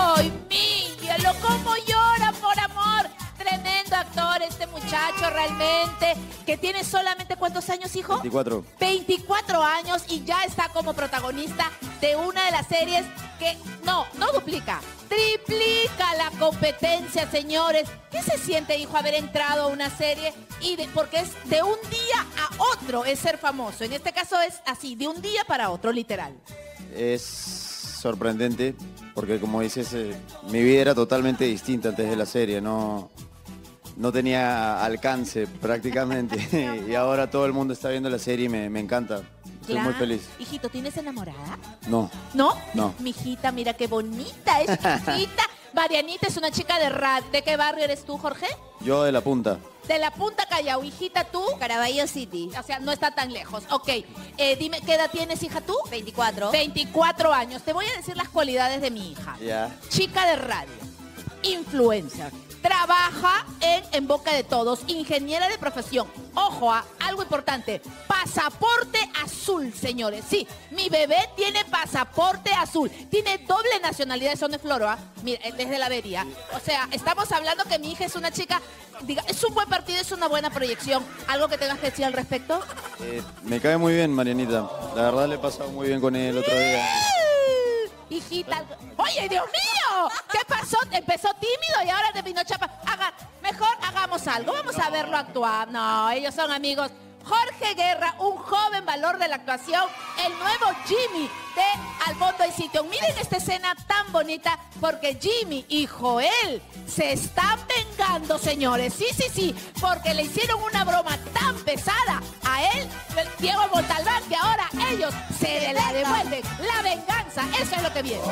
¡Ay, Miguel! ¿Cómo llora por amor? Tremendo actor este muchacho realmente, que tiene solamente cuántos años, hijo? 24. 24 años y ya está como protagonista de una de las series que no, no duplica, triplica la competencia, señores. ¿Qué se siente, hijo, haber entrado a una serie y de, porque es de un día a otro es ser famoso? En este caso es así, de un día para otro, literal. Es sorprendente porque como dices, eh, mi vida era totalmente distinta antes de la serie, no, no tenía alcance prácticamente y ahora todo el mundo está viendo la serie y me, me encanta. Estoy muy feliz. Hijito, ¿tienes enamorada? No, ¿No? No. Mi hijita, mira qué bonita es, hijita. Marianita es una chica de rad. ¿De qué barrio eres tú, Jorge? yo de la punta. De la Punta Callao, hijita, tú. Caraballo City. O sea, no está tan lejos. Ok. Eh, dime, ¿qué edad tienes, hija, tú? 24. 24 años. Te voy a decir las cualidades de mi hija. Ya. Chica de radio, influencer, trabaja en En Boca de Todos, ingeniera de profesión. Ojo, a algo importante, pasaporte azul, señores. Sí, mi bebé tiene pasaporte azul, tiene doble nacionalidad, son de Floroa, mira, eh, desde la avería. O sea, estamos hablando que mi hija es una chica, diga, es un buen partido, es una buena proyección. ¿Algo que tengas que decir al respecto? Eh, me cae muy bien, Marianita. La verdad le he pasado muy bien con él otro día. Hijita, oye, Dios mío, ¿qué pasó? Empezó tímido y ahora te vino chapa. Haga, mejor hagamos algo, vamos a verlo actuar. No, ellos son amigos. Jorge Guerra, un joven valor de la actuación, el nuevo Jimmy de Al fondo y sitio. Miren esta escena tan bonita porque Jimmy y Joel se están vengando, señores. Sí, sí, sí, porque le hicieron una broma tan pesada a él, Diego Montalbán, que ahora ellos se la devuelven. La venganza, eso es lo que viene.